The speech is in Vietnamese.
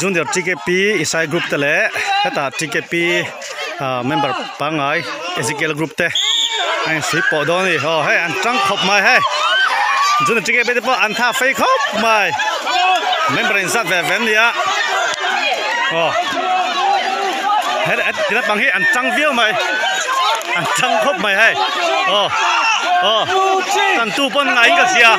jun der TKP isai group te le. Heta TKP uh, member pangai Ezekiel group te. Ai si po đó đi ờ, ho he an trang khop mai, hay. Junior TKP te po an tha fei khop mai. Member in sat ve vem dia ho he ờ. hết chỉ là bằng hết ờ. anh trăng view mày anh trăng khop mai he ho ho tan tu pon ngai ka sia